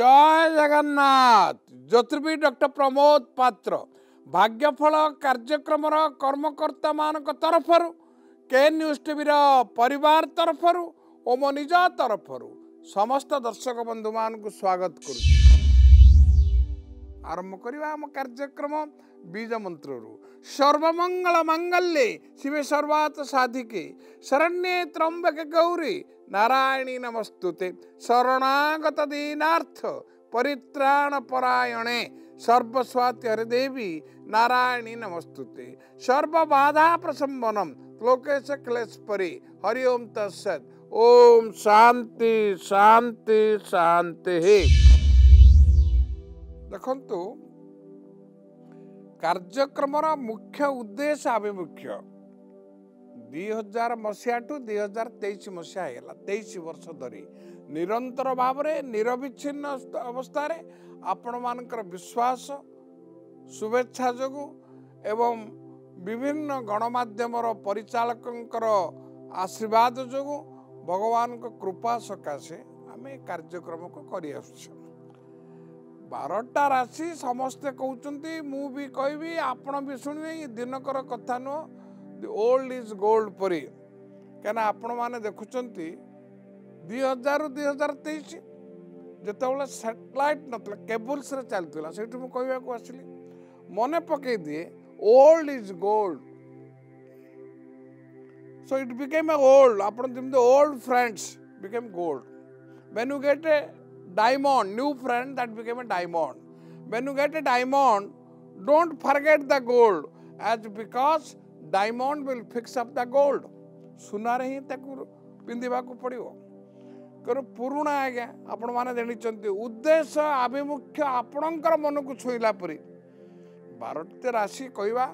ଜୟ ଜଗନ୍ନାଥ ଜ୍ୟୋତିର୍ବିଦ ଡକ୍ଟର ପ୍ରମୋଦ ପାତ୍ର ଭାଗ୍ୟଫଳ କାର୍ଯ୍ୟକ୍ରମର କର୍ମକର୍ତ୍ତାମାନଙ୍କ ତରଫରୁ କେ ନ୍ୟୁଜ୍ ଟିଭିର ପରିବାର ତରଫରୁ ଓ ମୋ ନିଜ ତରଫରୁ ସମସ୍ତ ଦର୍ଶକ ବନ୍ଧୁମାନଙ୍କୁ ସ୍ୱାଗତ କରୁଛି। ଆରମ୍ଭ କରିବା ଆମ କାର୍ଯ୍ୟକ୍ରମ। ବୀଜ ମନ୍ତ୍ରରୁ ସର୍ବମଙ୍ଗଳ ମାଙ୍ଗଲ୍ୟେ ଶିବେ ସର୍ବାତ ସାଧିକେ ଶରଣ୍ୟେ ତ୍ରମ୍ବକେ ଗୌରୀ ନାରାୟଣୀ ନମସ୍ତୁତେ ଶରଣାଗତ ଦୀନାର୍ଥ ପରିତ୍ରାଣ ପରାୟଣେ ସର୍ବସ୍ୱାତି ହରିଦେବୀ ନାରାୟଣୀ ନମସ୍ତୁତେ ସର୍ବବାଧା ପ୍ରସମ୍ବନମ ଲୋକେଶ କ୍ଲେଶ ପରି ହରି ଓಂ ତତ୍ସତ୍ ଓಂ ଶାନ୍ତି ଶାନ୍ତି ଶାନ୍ତି ଦେଖନ୍ତୁ କାର୍ଯ୍ୟକ୍ରମର ମୁଖ୍ୟ ଉଦ୍ଦେଶ୍ୟ ଆଭିମୁଖ୍ୟ। ଦୁଇ ହଜାର ମସିହାଠୁ ଦୁଇ ହଜାର ତେଇଶ ମସିହା ହେଇଗଲା ତେଇଶ ବର୍ଷ ଧରି। ନିରନ୍ତର ଭାବରେ ନିରବିଚ୍ଛିନ୍ନ ଅବସ୍ଥାରେ ଆପଣମାନଙ୍କର ବିଶ୍ୱାସ ଶୁଭେଚ୍ଛା ଯୋଗୁଁ ଏବଂ ବିଭିନ୍ନ ଗଣମାଧ୍ୟମର ପରିଚାଳକଙ୍କର ଆଶୀର୍ବାଦ ଯୋଗୁଁ ଭଗବାନଙ୍କ କୃପା ସକାଶେ ଆମେ କାର୍ଯ୍ୟକ୍ରମକୁ କରିଆସୁଛୁ। ବାରଟା ରାଶି ସମସ୍ତେ କହୁଛନ୍ତି ମୁଁ ବି କହିବି ଆପଣ ବି ଶୁଣିବେ ଏ ଦିନକର କଥା ନୁହଁ ଦି ଓଲ୍ଡ ଇଜ୍ ଗୋଲ୍ଡ ପରି। କାହିଁକିନା ଆପଣମାନେ ଦେଖୁଛନ୍ତି ଦୁଇ ହଜାରରୁ ଦୁଇ ହଜାର ତେଇଶ ଯେତେବେଳେ ସାଟେଲାଇଟ୍ ନଥିଲା କେବୁଲ୍ସରେ ଚାଲିଥିଲା ସେଇଠୁ ମୁଁ କହିବାକୁ ଆସିଲି ମନେ ପକାଇ ଦିଏ old is gold So it became a old, ଆପଣ ଯେମିତି old friends became gold. When you get a diamond, new friend, that became a diamond. When you get a diamond, don't forget the gold, as because diamond will fix up the gold. ସୁନାରେ ହିଁ ତାକୁ ପିନ୍ଧିବାକୁ ପଡ଼ିବ କାରଣ ପୁରୁଣା ଆଜ୍ଞା ଆପଣମାନେ ଜାଣିଛନ୍ତି ଉଦ୍ଦେଶ୍ୟ ଆଭିମୁଖ୍ୟ ଆପଣଙ୍କର ମନକୁ ଛୁଇଁଲା ପରି ବାରଟି ରାଶି କହିବା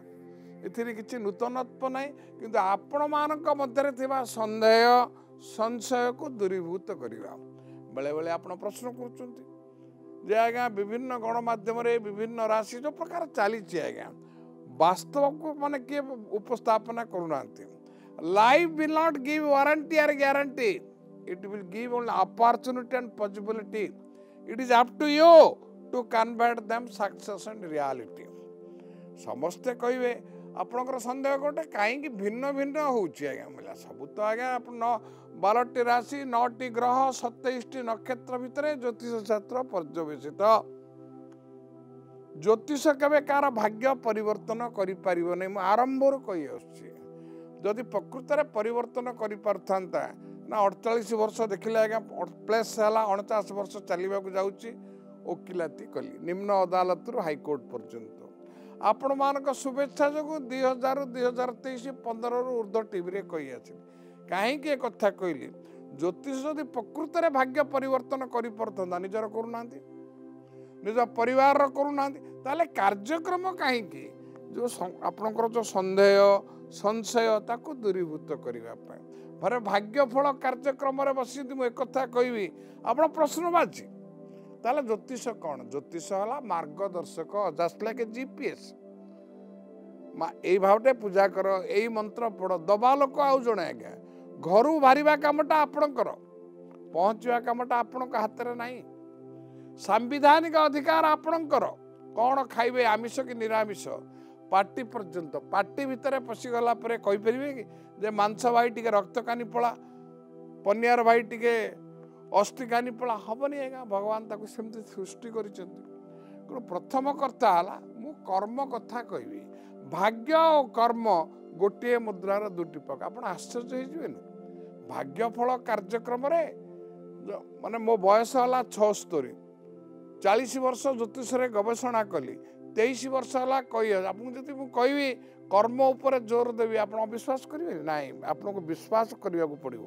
ଏଥିରେ କିଛି ନୂତନତ୍ୱ ନାହିଁ କିନ୍ତୁ ଆପଣମାନଙ୍କ ମଧ୍ୟରେ ଥିବା ସନ୍ଦେହ ସଂଶୟକୁ ଦୂରୀଭୂତ କରିବା ବେଳେବେଳେ ଆପଣ ପ୍ରଶ୍ନ କରୁଛନ୍ତି ଯେ ଆଜ୍ଞା ବିଭିନ୍ନ ଗଣମାଧ୍ୟମରେ ବିଭିନ୍ନ ରାଶି ଯେଉଁ ପ୍ରକାର ଚାଲିଛି ଆଜ୍ଞା ବାସ୍ତବକୁ ମାନେ କିଏ ଉପସ୍ଥାପନା କରୁନାହାନ୍ତି life will not give warranty or guarantee it will give only opportunity and possibility it is up to you to convert them success and reality ସମସ୍ତେ କହିବେ ଆପଣଙ୍କର ସନ୍ଦେହ ଗୋଟେ କାହିଁକି ଭିନ୍ନ ଭିନ୍ନ ହେଉଛି? ଆଜ୍ଞା ମିଳିଲା ସବୁ ତ ଆଜ୍ଞା ଆପଣ ବାରଟି ରାଶି ନଅଟି ଗ୍ରହ ସତେଇଶଟି ନକ୍ଷତ୍ର ଭିତରେ ଜ୍ୟୋତିଷ ଶାସ୍ତ୍ର ପର୍ଯ୍ୟବେସିତ ଜ୍ୟୋତିଷ କେବେ କାହାର ଭାଗ୍ୟ ପରିବର୍ତ୍ତନ କରିପାରିବ ନାହିଁ ମୁଁ ଆରମ୍ଭରୁ କହି ଆସୁଛି। ଯଦି ପ୍ରକୃତରେ ପରିବର୍ତ୍ତନ କରିପାରୁଥାନ୍ତା ନା ଅଡ଼ଚାଳିଶ ବର୍ଷ ଦେଖିଲେ ଆଜ୍ଞା ପ୍ଲେସ୍ ହେଲା ଅଣଚାଶ ବର୍ଷ ଚାଲିବାକୁ ଯାଉଛି ଓକିଲାତି କଲି। ନିମ୍ନ ଅଦାଲତରୁ ହାଇକୋର୍ଟ ପର୍ଯ୍ୟନ୍ତ। ଆପଣମାନଙ୍କ ଶୁଭେଚ୍ଛା ଯୋଗୁଁ ଦୁଇ ହଜାରରୁ ଦୁଇ ହଜାର ତେଇଶ ପନ୍ଦରରୁ ଉର୍ଦ୍ଧ୍ୱ ଟିଭିରେ କହି ଆସିଲି କାହିଁକି ଏ କଥା କହିଲି? ଜ୍ୟୋତିଷ ଯଦି ପ୍ରକୃତରେ ଭାଗ୍ୟ ପରିବର୍ତ୍ତନ କରିପାରୁଥାନ୍ତା ନିଜର କରୁନାହାନ୍ତି। ନିଜ ପରିବାରର କରୁନାହାନ୍ତି। ତାହେଲେ କାର୍ଯ୍ୟକ୍ରମ କାହିଁକି? ଯେଉଁ ଆପଣଙ୍କର ଯେଉଁ ସନ୍ଦେହ ସଂଶୟ ତାକୁ ଦୂରୀଭୂତ କରିବା ପାଇଁ। ଭାଗ୍ୟଫଳ କାର୍ଯ୍ୟକ୍ରମରେ ବସି ଯଦି ମୁଁ ଏକଥା କହିବି। ଆପଣ ପ୍ରଶ୍ନବାଚୀ ତାହେଲେ ଜ୍ୟୋତିଷ କ'ଣ? ଜ୍ୟୋତିଷ ହେଲା ମାର୍ଗଦର୍ଶକ ଜଷ୍ଟ ଲାଇକ୍ ଏ ଜିପିଏସ୍ ମା ଏଇ ଭାବଟେ ପୂଜା କର ଏଇ ମନ୍ତ୍ର ପଢ଼। ଦବା ଲୋକ ଆଉ ଜଣେ ଆଜ୍ଞା। ଘରୁ ବାହାରିବା କାମଟା ଆପଣଙ୍କର। ପହଞ୍ଚିବା କାମଟା ଆପଣଙ୍କ ହାତରେ ନାହିଁ। ସାମ୍ବିଧାନିକ ଅଧିକାର ଆପଣଙ୍କର। କ'ଣ ଖାଇବେ ଆମିଷ କି ନିରାମିଷ? ପାଟି ପର୍ଯ୍ୟନ୍ତ ପାଟି ଭିତରେ ପଶିଗଲା ପରେ କହିପାରିବେ କି? ଯେ ମାଂସ ଭାଇ ଟିକେ ରକ୍ତ କାନି ପଳା ପନିଆର ଭାଇ ଟିକେ ଅସ୍ଥି କାନି ପଳା ହବନି ଆଜ୍ଞା ଭଗବାନ ତାକୁ ସେମିତି ସୃଷ୍ଟି କରିଛନ୍ତି। ତେଣୁ ପ୍ରଥମ କଥା ହେଲା ମୁଁ କର୍ମ କଥା କହିବି। ଭାଗ୍ୟ ଓ କର୍ମ ଗୋଟିଏ ମୁଦ୍ରାର ଦୁଇଟି ପକ ଆପଣ ଆଶ୍ଚର୍ଯ୍ୟ ହେଇଯିବେନି? ଭାଗ୍ୟଫଳ କାର୍ଯ୍ୟକ୍ରମରେ ମାନେ ମୋ ବୟସ ହେଲା ଛଅସ୍ତରୀ। ଚାଳିଶ ବର୍ଷ ଜ୍ୟୋତିଷରେ ଗବେଷଣା କଲି। ତେଇଶ ବର୍ଷ ହେଲା କହି ଆପଣଙ୍କୁ ଯଦି ମୁଁ କହିବି କର୍ମ ଉପରେ ଜୋର ଦେବି ଆପଣ ଅବିଶ୍ୱାସ କରିବେ ନାହିଁ ଆପଣଙ୍କୁ ବିଶ୍ୱାସ କରିବାକୁ ପଡ଼ିବ।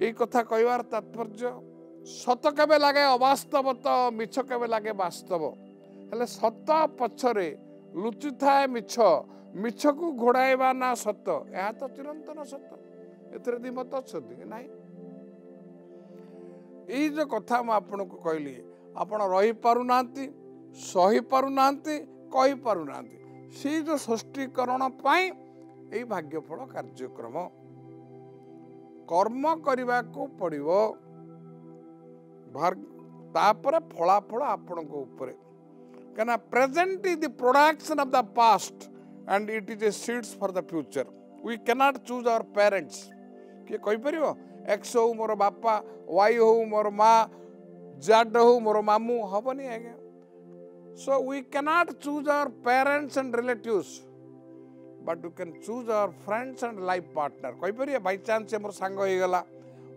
ଏଇ କଥା କହିବାର ତାତ୍ପର୍ଯ୍ୟ ସତ କେବେ ଲାଗେ ଅବାସ୍ତବ ତ ମିଛ କେବେ ଲାଗେ ବାସ୍ତବ? ହେଲେ ସତ ପଛରେ ଲୁଚୁଥାଏ ମିଛ ମିଛକୁ ଘୋଡ଼ାଇବା ନା ସତ ଏହା ତ ଚିରନ୍ତନ ସତ। ଏଥିରେ ଦ୍ୱିମତ ଅଛନ୍ତି ନାହିଁ? ଏଇ ଯେଉଁ କଥା ମୁଁ ଆପଣଙ୍କୁ କହିଲି ଆପଣ ରହିପାରୁନାହାନ୍ତି ସହିପାରୁନାହାନ୍ତି କହିପାରୁନାହାନ୍ତି। ସେଇ ଯେଉଁ ସୃଷ୍ଟିକରଣ ପାଇଁ ଏଇ ଭାଗ୍ୟଫଳ କାର୍ଯ୍ୟକ୍ରମ କର୍ମ କରିବାକୁ ପଡ଼ିବ ତାପରେ ଫଳାଫଳ ଆପଣଙ୍କ ଉପରେ କାହିଁକିନା present is the production of the past and it is a seeds for the future we can't choose our parents କିଏ କହିପାରିବ ଏକ୍ସ ହଉ ମୋର ବାପା ୱାଇ ହଉ ମୋର ମା ଜାଡ୍ ହଉ ମୋର ମାମୁଁ ହବନି ଆଜ୍ଞା so we can't choose our parents and relatives but you can choose our friends and life partner କହିପାରିବେ ବାଇଚାନ୍ସ ସେ ମୋର ସାଙ୍ଗ ହେଇଗଲା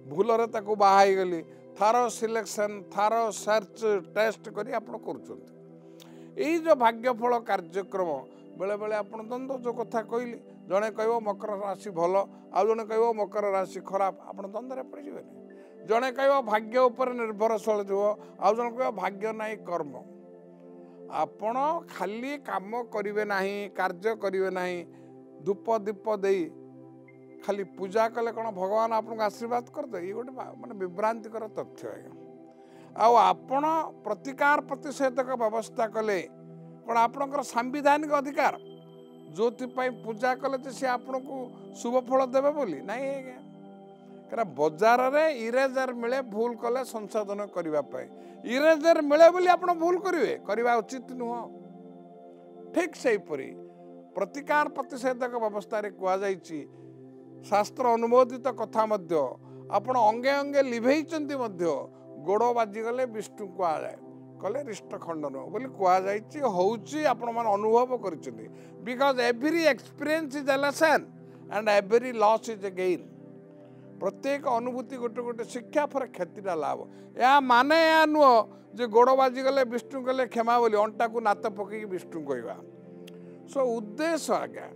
ଭୁଲରେ ତାକୁ ବାହା ହେଇଗଲି ଥାର ସିଲେକ୍ସନ୍ ଥାର ସର୍ଚ୍ଚ ଟେଷ୍ଟ କରି ଆପଣ କରୁଛନ୍ତି ଏଇ ଯେଉଁ ଭାଗ୍ୟଫଳ କାର୍ଯ୍ୟକ୍ରମ ବେଳେବେଳେ ଆପଣ ଦ୍ୱନ୍ଦ୍ୱ ଯେଉଁ କଥା କହିଲି ଜଣେ କହିବ ମକର ରାଶି ଭଲ ଆଉ ଜଣେ କହିବ ମକର ରାଶି ଖରାପ ଆପଣ ଦ୍ୱନ୍ଦ୍ୱରେ ପଡ଼ିଯିବେନି ଜଣେ କହିବ ଭାଗ୍ୟ ଉପରେ ନିର୍ଭରଶୀଳ ଥିବ ଆଉ ଜଣେ କହିବ ଭାଗ୍ୟ ନାହିଁ କର୍ମ ଆପଣ ଖାଲି କାମ କରିବେ ନାହିଁ କାର୍ଯ୍ୟ କରିବେ ନାହିଁ ଧୂପ ଦୀପ ଦେଇ ଖାଲି ପୂଜା କଲେ କ'ଣ ଭଗବାନ ଆପଣଙ୍କୁ ଆଶୀର୍ବାଦ କରିଦେବେ? ଇଏ ଗୋଟେ ମାନେ ବିଭ୍ରାନ୍ତିକର ତଥ୍ୟ ଆଜ୍ଞା। ଆଉ ଆପଣ ପ୍ରତିକାର ପ୍ରତିଷେଧକ ବ୍ୟବସ୍ଥା କଲେ କ'ଣ ଆପଣଙ୍କର ସାମ୍ବିଧାନିକ ଅଧିକାର? ଯେଉଁଥିପାଇଁ ପୂଜା କଲେ ଯେ ସେ ଆପଣଙ୍କୁ ଶୁଭ ଫଳ ଦେବେ ବୋଲି? ନାଇଁ ଆଜ୍ଞା। କାରଣ ବଜାରରେ ଇରେଜର ମିଳେ ଭୁଲ କଲେ ସଂଶୋଧନ କରିବା ପାଇଁ। ଇରେଜର ମିଳେ ବୋଲି ଆପଣ ଭୁଲ କରିବେ କରିବା ଉଚିତ ନୁହଁ। ଠିକ୍ ସେହିପରି ପ୍ରତିକାର ପ୍ରତିଷେଧକ ବ୍ୟବସ୍ଥାରେ କୁହାଯାଇଛି ଶାସ୍ତ୍ର ଅନୁମୋଦିତ କଥା ମଧ୍ୟ ଆପଣ ଅଙ୍ଗେ ଅଙ୍ଗେ ଲିଭେଇଛନ୍ତି ମଧ୍ୟ ଗୋଡ଼ ବାଜିଗଲେ ବିଷ୍ଣୁ କୁହାଯାଏ କଲେ ରିଷ୍ଟ ଖଣ୍ଡନ ବୋଲି କୁହାଯାଇଛି ହେଉଛି ଆପଣମାନେ ଅନୁଭବ କରିଛନ୍ତି। Because every experience is a lesson and every loss is a gain ପ୍ରତ୍ୟେକ ଅନୁଭୂତି ଗୋଟେ ଗୋଟେ ଶିକ୍ଷା ପରେ କ୍ଷତିଟା ଲାଭ। ଏହା ମାନେ ଏହା ନୁହଁ ଯେ ଗୋଡ଼ ବାଜିଗଲେ ବିଷ୍ଣୁ କଲେ କ୍ଷମା ବୋଲି ଅଣ୍ଟାକୁ ନାତ ପକେଇକି ବିଷ୍ଣୁ କହିବା। ସୋ ଉଦ୍ଦେଶ୍ୟ ଆଜ୍ଞା।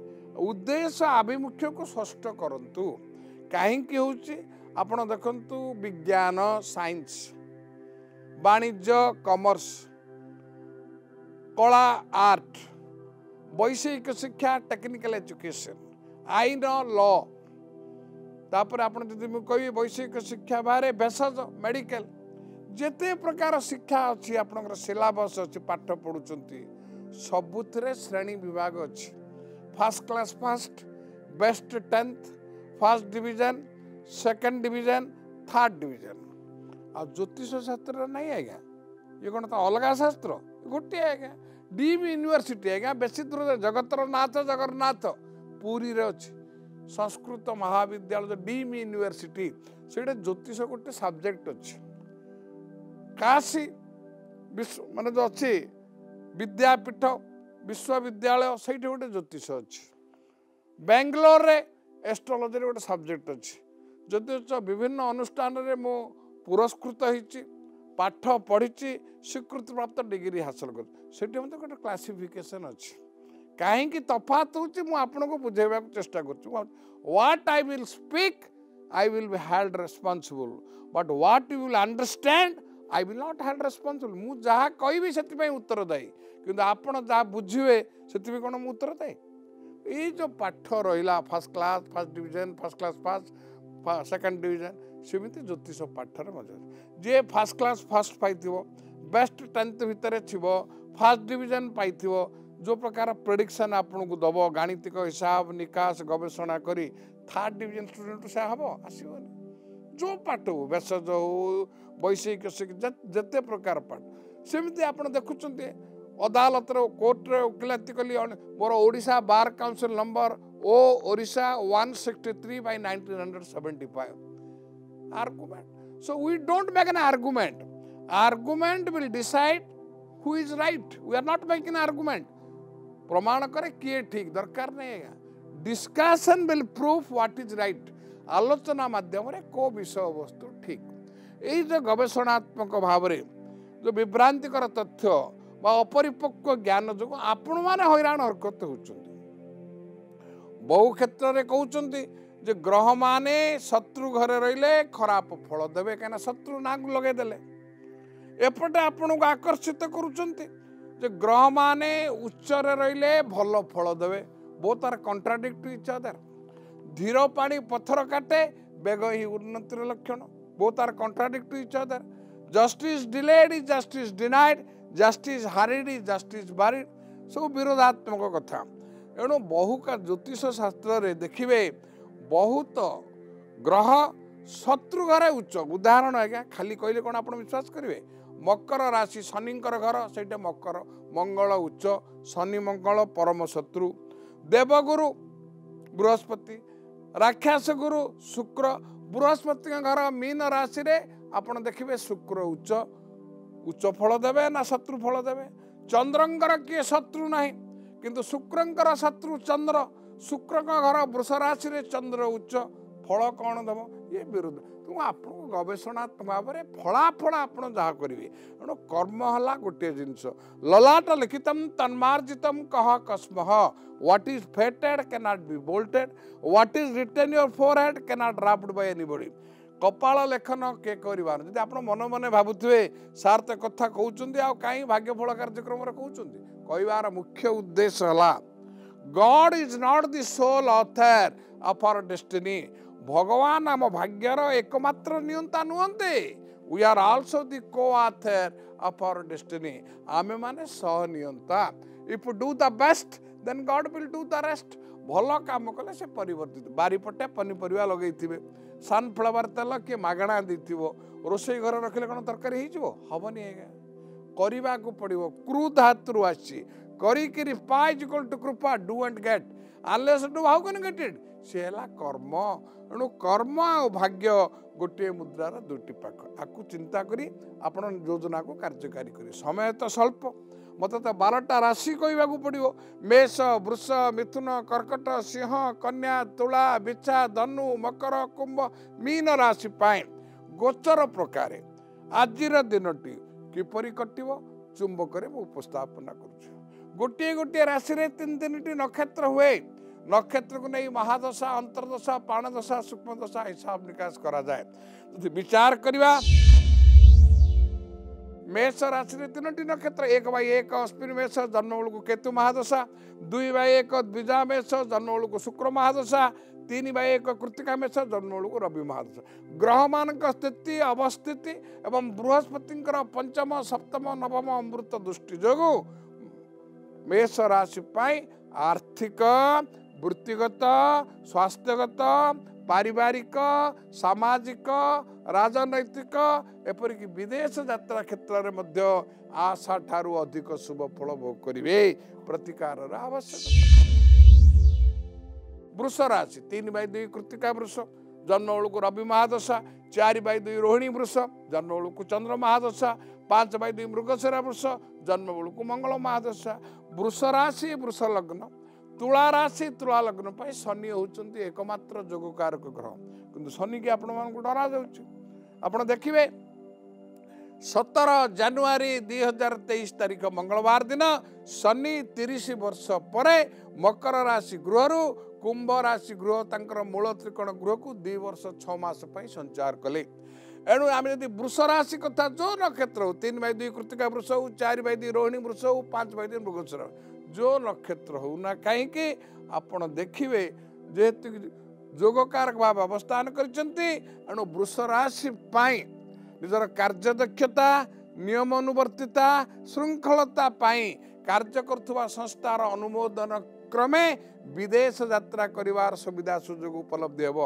ଉଦ୍ଦେଶ୍ୟ ଆଭିମୁଖ୍ୟକୁ ସ୍ପଷ୍ଟ କରନ୍ତୁ। କାହିଁକି ହେଉଛି? ଆପଣ ଦେଖନ୍ତୁ ବିଜ୍ଞାନ ସାଇନ୍ସ ବାଣିଜ୍ୟ କମର୍ସ କଳା ଆର୍ଟ ବୈଷୟିକ ଶିକ୍ଷା ଟେକ୍ନିକାଲ ଏଜୁକେସନ୍ ଆଇନ ଲ ତାପରେ ଆପଣ ଯଦି ମୁଁ କହିବି ବୈଷୟିକ ଶିକ୍ଷା ବାହାରେ ଭେଷଜ ମେଡ଼ିକାଲ ଯେତେ ପ୍ରକାର ଶିକ୍ଷା ଅଛି ଆପଣଙ୍କର ସିଲାବସ୍ ଅଛି ପାଠ ପଢ଼ୁଛନ୍ତି ସବୁଥିରେ ଶ୍ରେଣୀ ବିଭାଗ ଅଛି। First class first best tenth first division second division third division ଆଉ ଜ୍ୟୋତିଷ ଶାସ୍ତ୍ରରେ ନାହିଁ ଆଜ୍ଞା। ଇଏ କ'ଣ ତା ଅଲଗା ଶାସ୍ତ୍ର? ଗୋଟିଏ ଆଜ୍ଞା। ଡିମ୍ ୟୁନିଭର୍ସିଟି ଆଜ୍ଞା ବେଶୀ ଦୂରରେ ଜଗତର ନାଥ ଜଗନ୍ନାଥ ପୁରୀରେ ଅଛି। ସଂସ୍କୃତ ମହାବିଦ୍ୟାଳୟ ଡିମ୍ ୟୁନିଭର୍ସିଟି ସେଇଟା ଜ୍ୟୋତିଷ ଗୋଟେ ସବଜେକ୍ଟ ଅଛି। କାଶୀ ବିଶ୍ୱ ମାନେ ଯେଉଁ ଅଛି ବିଦ୍ୟାପୀଠ ବିଶ୍ୱବିଦ୍ୟାଳୟ ସେଇଠି ଗୋଟେ ଜ୍ୟୋତିଷ ଅଛି। ବାଙ୍ଗାଲୋରରେ ଏଷ୍ଟ୍ରୋଲୋଜିରେ ଗୋଟେ ସବଜେକ୍ଟ ଅଛି। ଜ୍ୟୋତିଷ ବିଭିନ୍ନ ଅନୁଷ୍ଠାନରେ ମୁଁ ପୁରସ୍କୃତ ହେଇଛି ପାଠ ପଢ଼ିଛି ସ୍ୱୀକୃତିପ୍ରାପ୍ତ ଡିଗ୍ରୀ ହାସଲ କରିଛି। ସେଠି ମଧ୍ୟ ଗୋଟେ କ୍ଲାସିଫିକେସନ୍ ଅଛି। କାହିଁକି ତଫାତ ହେଉଛି ମୁଁ ଆପଣଙ୍କୁ ବୁଝାଇବାକୁ ଚେଷ୍ଟା କରୁଛି what I will speak I will be held responsible but what you will understand I will not held responsible ମୁଁ ଯାହା କହିବି ସେଥିପାଇଁ ଉତ୍ତରଦାୟୀ କିନ୍ତୁ ଆପଣ ଯାହା ବୁଝିବେ ସେଥିପାଇଁ କ'ଣ ମୁଁ ଉତ୍ତର ଦେଇ ଏଇ ଯେଉଁ ପାଠ ରହିଲା first class first division first class first second division ସେମିତି ଜ୍ୟୋତିଷ ପାଠରେ ମଜା ଅଛି ଯିଏ ଫାର୍ଷ୍ଟ କ୍ଲାସ୍ ଫାର୍ଷ୍ଟ ପାଇଥିବ ବେଷ୍ଟ ଟେନ୍ଥ ଭିତରେ ଥିବ ଫାର୍ଷ୍ଟ ଡିଭିଜନ୍ ପାଇଥିବ ଯେଉଁ ପ୍ରକାର ପ୍ରେଡ଼ିକ୍ସନ୍ ଆପଣଙ୍କୁ ଦେବ ଗାଣିତିକ ହିସାବ ନିକାଶ ଗବେଷଣା କରି ଥାର୍ଡ଼ ଡିଭିଜନ୍ ଷ୍ଟୁଡେଣ୍ଟ ସେ ହେବ ଆସିବନି ଯେଉଁ ପାଠ ହଉ ଭେଷଜ ହଉ ବୈଷୟିକ ଯେତେ ପ୍ରକାର ପାଠ ସେମିତି ଆପଣ ଦେଖୁଛନ୍ତି ଅଦାଲତରେ କୋର୍ଟରେ ଓକିଲାତି କଲି ମୋର Odisha bar council number O Odisha one sixty three by nineteen hundred seventy five argument. So we don't make an argument. Argument will decide who is right. We are not making an argument. ପ୍ରମାଣ କରେ କିଏ ଠିକ୍ ଦରକାର ନାହିଁ ଆଜ୍ଞା discussion will prove what is right ଆଲୋଚନା ମାଧ୍ୟମରେ କେଉଁ ବିଷୟବସ୍ତୁ ଠିକ୍ ଏଇ ଯେଉଁ ଗବେଷଣାତ୍ମକ ଭାବରେ ଯେଉଁ ବିଭ୍ରାନ୍ତିକର ତଥ୍ୟ ବା ଅପରିପକ୍ୱ ଜ୍ଞାନ ଯୋଗୁଁ ଆପଣମାନେ ହଇରାଣ ହରକତ ହେଉଛନ୍ତି ବହୁ କ୍ଷେତ୍ରରେ କହୁଛନ୍ତି ଯେ ଗ୍ରହମାନେ ଶତ୍ରୁ ଘରେ ରହିଲେ ଖରାପ ଫଳ ଦେବେ କାହିଁକିନା ଶତ୍ରୁ ନାଁକୁ ଲଗେଇଦେଲେ ଏପଟେ ଆପଣଙ୍କୁ ଆକର୍ଷିତ କରୁଛନ୍ତି ଯେ ଗ୍ରହମାନେ ଉଚ୍ଚରେ ରହିଲେ ଭଲ ଫଳ ଦେବେ। ବହୁତ ତାର କଣ୍ଟ୍ରାଡିକ୍ଟ ଇଚ୍ ଅଦର ଧୀର ପାଣି ପଥର କାଟେ ବେଗ ହିଁ ଉନ୍ନତିର ଲକ୍ଷଣ। ବହୁତ ତାର contradict each other justice delayed is justice denied justice hurried is justice buried ସବୁ ବିରୋଧାତ୍ମକ କଥା। ଏଣୁ ବହୁ ଜ୍ୟୋତିଷ ଶାସ୍ତ୍ରରେ ଦେଖିବେ ବହୁତ ଗ୍ରହ ଶତ୍ରୁ ଘରେ ଉଚ୍ଚ। ଉଦାହରଣ ଆଜ୍ଞା ଖାଲି କହିଲେ କ'ଣ ଆପଣ ବିଶ୍ୱାସ କରିବେ? ମକର ରାଶି ଶନିଙ୍କର ଘର ସେଇଟା ମକର ମଙ୍ଗଳ ଉଚ୍ଚ ଶନି ମଙ୍ଗଳ ପରମ ଶତ୍ରୁ। ଦେବଗୁରୁ ବୃହସ୍ପତି ରାକ୍ଷାସ ଗୁରୁ ଶୁକ୍ର ବୃହସ୍ପତିଙ୍କ ଘର ମୀନ ରାଶିରେ ଆପଣ ଦେଖିବେ ଶୁକ୍ର ଉଚ୍ଚ। ଉଚ୍ଚ ଫଳ ଦେବେ ନା ଶତ୍ରୁ ଫଳ ଦେବେ? ଚନ୍ଦ୍ରଙ୍କର କିଏ ଶତ୍ରୁ ନାହିଁ? କିନ୍ତୁ ଶୁକ୍ରଙ୍କର ଶତ୍ରୁ ଚନ୍ଦ୍ର। ଶୁକ୍ରଙ୍କ ଘର ବୃଷ ରାଶିରେ ଚନ୍ଦ୍ର ଉଚ୍ଚ। ଫଳ କ'ଣ ଦେବ? ଇଏ ବିରୁଦ୍ଧ। ତେଣୁ ଆପଣଙ୍କୁ ଗବେଷଣାତ୍ମକ ଭାବରେ ଫଳାଫଳ ଆପଣ ଯାହା କରିବେ। ତେଣୁ କର୍ମ ହେଲା ଗୋଟିଏ ଜିନିଷ। ଲଲାଟ ଲିଖିତମ୍ ତନ୍ମାର୍ଜିତମ୍ କହ କସ୍ମହ what is fated cannot be bolted what is written your forehead cannot draft by anybody କପାଳ ଲେଖନ କିଏ କରିବାର? ଯଦି ଆପଣ ମନେ ମନେ ଭାବୁଥିବେ ସାର୍ ତ କଥା କହୁଛନ୍ତି ଆଉ କାହିଁ ଭାଗ୍ୟଫଳ କାର୍ଯ୍ୟକ୍ରମରେ କହୁଛନ୍ତି? କହିବାର ମୁଖ୍ୟ ଉଦ୍ଦେଶ୍ୟ ହେଲା God is not the sole author of our destiny ଭଗବାନ ଆମ ଭାଗ୍ୟର ଏକମାତ୍ର ନିୟନ୍ତା ନୁହନ୍ତି we are also the coauthor of our destiny ଆମେମାନେ ସହ ନିୟନ୍ତା if do the best then God will do the rest ଭଲ କାମ କଲେ ସେ ପରିବର୍ତ୍ତିତ ବାରିପଟେ ପନିପରିବା ଲଗେଇଥିବେ ସନଫ୍ଲାୱାର ତେଲ କିଏ ମାଗଣା ଦେଇଥିବ ରୋଷେଇ ଘରେ ରଖିଲେ କ'ଣ ତରକାରୀ ହେଇଯିବ ହବନି ଆଜ୍ଞା କରିବାକୁ ପଡ଼ିବ କ୍ରୁଧ ହାତରୁ ଆସିଛି କରିକିରି ପାଇଜ୍ equal to Kripa do and get unless do how can get it ସେ ହେଲା କର୍ମ। ତେଣୁ କର୍ମ ଆଉ ଭାଗ୍ୟ ଗୋଟିଏ ମୁଦ୍ରାର ଦୁଇଟି ପାଖ। ଆକୁ ଚିନ୍ତା କରି ଆପଣ ଯୋଜନାକୁ କାର୍ଯ୍ୟକାରୀ କରିବେ। ସମୟ ତ ସ୍ୱଳ୍ପ। ମୋତେ ତ ବାରଟା ରାଶି କହିବାକୁ ପଡ଼ିବ। ମେଷ ବୃଷ ମିଥୁନ କର୍କଟ ସିଂହ କନ୍ୟା ତୁଳା ବିଛା ଧନୁ ମକର କୁମ୍ଭ ମୀନ ରାଶି ପାଇଁ ଗୋଚର ପ୍ରକାରେ ଆଜିର ଦିନଟି କିପରି କଟିବ ଚୁମ୍ବକରେ ମୁଁ ଉପସ୍ଥାପନା କରୁଛି। ଗୋଟିଏ ଗୋଟିଏ ରାଶିରେ ତିନି ତିନିଟି ନକ୍ଷତ୍ର ହୁଏ। ନକ୍ଷତ୍ରକୁ ନେଇ ମହାଦଶା ଅନ୍ତର୍ଦଶା ପ୍ରାଣଦଶା ସୂକ୍ଷ୍ମଦଶା ହିସାବ ନିକାଶ କରାଯାଏ ଯଦି ବିଚାର କରିବା ମେଷ ରାଶିରେ ତିନୋଟି ନକ୍ଷତ୍ର ଏକ ବାଇ ଏକ ଅଶ୍ବିନ ମେଷ ଜନ୍ମ ବେଳକୁ କେତୁ ମହାଦଶା ଦୁଇ ବାଇ ଏକ ଦ୍ୱିଜା ମେଷ ଜନ୍ମ ବେଳକୁ ଶୁକ୍ର ମହାଦଶା ତିନି ବାଇ ଏକ କୃତିକା ମେଷ ଜନ୍ମ ବେଳକୁ ରବି ମହାଦଶା ଗ୍ରହମାନଙ୍କ ସ୍ଥିତି ଅବସ୍ଥିତି ଏବଂ ବୃହସ୍ପତିଙ୍କର ପଞ୍ଚମ ସପ୍ତମ ନବମ ଅମୃତ ଦୃଷ୍ଟି ଯୋଗୁଁ ମେଷ ରାଶି ପାଇଁ ଆର୍ଥିକ ବୃତ୍ତିଗତ ସ୍ୱାସ୍ଥ୍ୟଗତ ପାରିବାରିକ ସାମାଜିକ ରାଜନୈତିକ ଏପରିକି ବିଦେଶ ଯାତ୍ରା କ୍ଷେତ୍ରରେ ମଧ୍ୟ ଆଶା ଠାରୁ ଅଧିକ ଶୁଭ ଫଳ ଭୋଗ କରିବେ ପ୍ରତିକାରର ଆବଶ୍ୟକତା ବୃଷ ରାଶି ତିନି ବାଇ ଦୁଇ କୃତିକା ବୃଷ ଜନ୍ମ ବେଳକୁ ରବି ମହାଦଶା ଚାରି ବାଇ ଦୁଇ ରୋହିଣୀ ବୃଷ ଜନ୍ମ ବେଳକୁ ଚନ୍ଦ୍ର ମହାଦଶା ପାଞ୍ଚ ବାଇ ଦୁଇ ମୃଗଶିରା ବୃଷ ଜନ୍ମ ବେଳକୁ ମଙ୍ଗଳ ମହାଦଶା ବୃଷ ରାଶି ବୃଷ ଲଗ୍ନ ତୁଳା ରାଶି ତୁଳା ଲଗ୍ନ ପାଇଁ ଶନି ହେଉଛନ୍ତି ଏକମାତ୍ର ଯୋଗକାରକ ଗ୍ରହ। କିନ୍ତୁ ଶନିକି ଆପଣମାନଙ୍କୁ ଡରାଯାଉଛି ଆପଣ ଦେଖିବେ ସତର ଜାନୁଆରୀ ଦୁଇ ହଜାର ତେଇଶ ତାରିଖ ମଙ୍ଗଳବାର ଦିନ ଶନି ତିରିଶ ବର୍ଷ ପରେ ମକର ରାଶି ଗୃହରୁ କୁମ୍ଭ ରାଶି ଗୃହ ତାଙ୍କର ମୂଳ ତ୍ରିକୋଣ ଗୃହକୁ ଦୁଇ ବର୍ଷ ଛଅ ମାସ ପାଇଁ ସଞ୍ଚାର କଲେ। ଏଣୁ ଆମେ ଯଦି ବୃଷ ରାଶି କଥା ଯେଉଁ ନକ୍ଷତ୍ର ହଉ ତିନି ବାଇ ଦୁଇ କୃତିକା ବୃଷ ହଉ ଚାରି ବାଇ ଦୁଇ ରୋହିଣୀ ବୃଷ ହଉ ପାଞ୍ଚ ବାଇ ଦୁଇ ମୃଗଶିର ଯେଉଁ ନକ୍ଷତ୍ର ହଉ ନା କାହିଁକି ଆପଣ ଦେଖିବେ ଯେହେତୁ ଯୋଗକାରକ ଭାବେ ଅବସ୍ଥାନ କରିଛନ୍ତି ଏଣୁ ବୃଷ ରାଶି ପାଇଁ ନିଜର କାର୍ଯ୍ୟଦକ୍ଷତା ନିୟମ ଅନୁବର୍ତ୍ତିତା ଶୃଙ୍ଖଳତା ପାଇଁ କାର୍ଯ୍ୟ କରୁଥିବା ସଂସ୍ଥାର ଅନୁମୋଦନ କ୍ରମେ ବିଦେଶ ଯାତ୍ରା କରିବାର ସୁବିଧା ସୁଯୋଗ ଉପଲବ୍ଧି ହେବ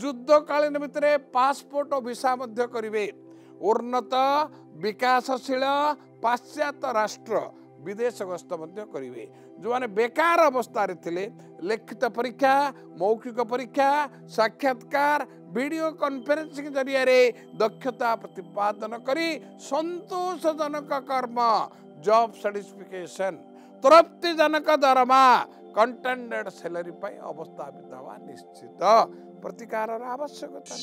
ଯୁଦ୍ଧକାଳୀନ ଭିତରେ ପାସପୋର୍ଟ ଓ ଭିସା ମଧ୍ୟ କରିବେ। ଉନ୍ନତ ବିକାଶଶୀଳ ପାଶ୍ଚାତ୍ୟ ରାଷ୍ଟ୍ର ବିଦେଶ ଗସ୍ତ ମଧ୍ୟ କରିବେ। ଯେଉଁମାନେ ବେକାର ଅବସ୍ଥାରେ ଥିଲେ ଲିଖିତ ପରୀକ୍ଷା ମୌଖିକ ପରୀକ୍ଷା ସାକ୍ଷାତକାର ଭିଡ଼ିଓ କନଫରେନ୍ସିଂ ଜରିଆରେ ଦକ୍ଷତା ପ୍ରତିପାଦନ କରି ସନ୍ତୋଷଜନକ କର୍ମ ଜବ୍ ସାଟିସ୍ଫିକେସନ୍ ତୃପ୍ତିଜନକ ଦରମା କଣ୍ଟେଣ୍ଡେଡ୍ ସାଲାରୀ ପାଇଁ ଅବସ୍ଥାପିତ ହେବା ନିଶ୍ଚିତ। ପ୍ରତିକାରର ଆବଶ୍ୟକତା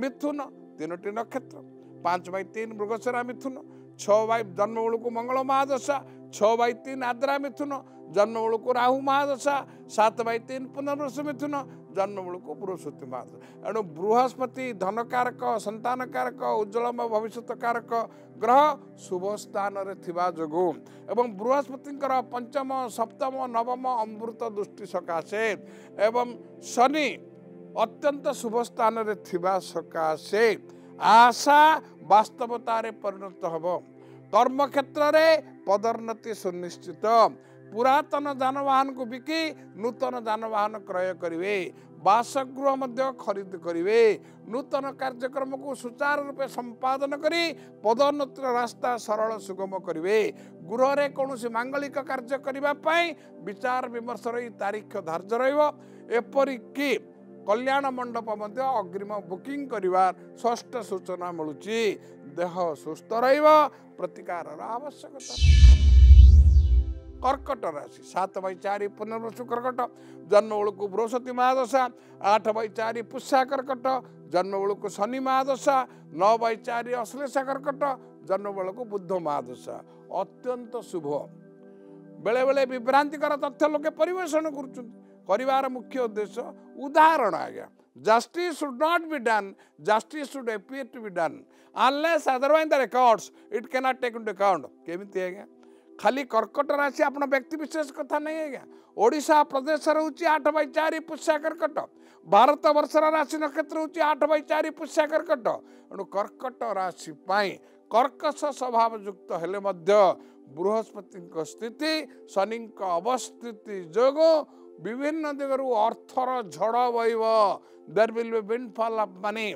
ମିଥୁନ ତିନୋଟି ନକ୍ଷତ୍ର ପାଞ୍ଚ ବାଇ ତିନି ମୃଗଶିରା ମିଥୁନ ଛଅ ବାଇ ଜନ୍ମ ବେଳକୁ ମଙ୍ଗଳ ମହାଦଶା ଛଅ ବାଇ ତିନି ଆଦ୍ରା ମିଥୁନ ଜନ୍ମ ବେଳକୁ ରାହୁ ମହାଦଶା ସାତ ବାଇ ତିନି ପୁନର୍ବଶ ମିଥୁନ ଜନ୍ମ ବେଳକୁ ବୃହସ୍ପତି ମହାଦଶା ଏଣୁ ବୃହସ୍ପତି ଧନକାରକ ସନ୍ତାନକାରକ ଉଜ୍ଜଳମ ଭବିଷ୍ୟତ କାରକ ଗ୍ରହ ଶୁଭ ସ୍ଥାନରେ ଥିବା ଯୋଗୁଁ ଏବଂ ବୃହସ୍ପତିଙ୍କର ପଞ୍ଚମ ସପ୍ତମ ନବମ ଅମୃତ ଦୃଷ୍ଟି ସକାଶେ ଏବଂ ଶନି ଅତ୍ୟନ୍ତ ଶୁଭ ସ୍ଥାନରେ ଥିବା ସକାଶେ ଆଶା ବାସ୍ତବତାରେ ପରିଣତ ହେବ। କର୍ମକ୍ଷେତ୍ରରେ ପଦୋନ୍ନତି ସୁନିଶ୍ଚିତ। ପୁରାତନ ଯାନବାହନକୁ ବିକି ନୂତନ ଯାନବାହନ କ୍ରୟ କରିବେ ବାସଗୃହ ମଧ୍ୟ ଖରିଦ କରିବେ ନୂତନ କାର୍ଯ୍ୟକ୍ରମକୁ ସୁଚାରୁ ରୂପେ ସମ୍ପାଦନ କରି ପଦୋନ୍ନତିର ରାସ୍ତା ସରଳ ସୁଗମ କରିବେ ଗୃହରେ କୌଣସି ମାଙ୍ଗଳିକ କାର୍ଯ୍ୟ କରିବା ପାଇଁ ବିଚାର ବିମର୍ଶର ଏହି ତାରିଖ ଧାର୍ଯ୍ୟ ରହିବ ଏପରିକି କଲ୍ୟାଣ ମଣ୍ଡପ ମଧ୍ୟ ଅଗ୍ରିମ ବୁକିଂ କରିବାର ଷଷ୍ଠ ସୂଚନା ମିଳୁଛି ଦେହ ସୁସ୍ଥ ରହିବ ପ୍ରତିକାରର ଆବଶ୍ୟକତା କର୍କଟ ରାଶି ସାତ ବାଇ ଚାରି ପୁନର୍ବସୁ କର୍କଟ ଜନ୍ମ ବେଳକୁ ବୃହସ୍ପତି ମହାଦଶା ଆଠ ବାଇ ଚାରି ପୁଷ୍ୟା କର୍କଟ ଜନ୍ମ ବେଳକୁ ଶନି ମହାଦଶା ନଅ ବାଇ ଚାରି ଅଶ୍ଲେଷା କର୍କଟ ଜନ୍ମ ବେଳକୁ ବୁଦ୍ଧ ମହାଦଶା ଅତ୍ୟନ୍ତ ଶୁଭ ବେଳେବେଳେ ବିଭ୍ରାନ୍ତିକର ତଥ୍ୟ ଲୋକେ ପରିବେଷଣ କରୁଛନ୍ତି କରିବାର ମୁଖ୍ୟ ଉଦ୍ଦେଶ୍ୟ ଉଦାହରଣ ଆଜ୍ଞା justice should not be done justice should appear to be done unless otherwise the records it cannot take into account କେମିତି ଆଜ୍ଞା ଖାଲି କର୍କଟ ରାଶି ଆପଣ ବ୍ୟକ୍ତି ବିଶେଷ କଥା ନାହିଁ ଆଜ୍ଞା ଓଡ଼ିଶା ପ୍ରଦେଶ ରହୁଛି ଆଠ ବାଇ ଚାରି ପୁଷ୍ୟା କର୍କଟ ଭାରତ ବର୍ଷର ରାଶି ନକ୍ଷତ୍ର ହେଉଛି ଆଠ ବାଇ ଚାରି ପୁଷ୍ୟା କର୍କଟ ତେଣୁ କର୍କଟ ରାଶି ପାଇଁ କର୍କଶ ସ୍ୱଭାବ ଯୁକ୍ତ ହେଲେ ମଧ୍ୟ ବୃହସ୍ପତିଙ୍କ ସ୍ଥିତି ଶନିଙ୍କ ଅବସ୍ଥିତି ଯୋଗୁଁ ବିଭିନ୍ନ ଦିଗରୁ ଅର୍ଥର ଝଡ଼ ବହିବ there will be windfall of money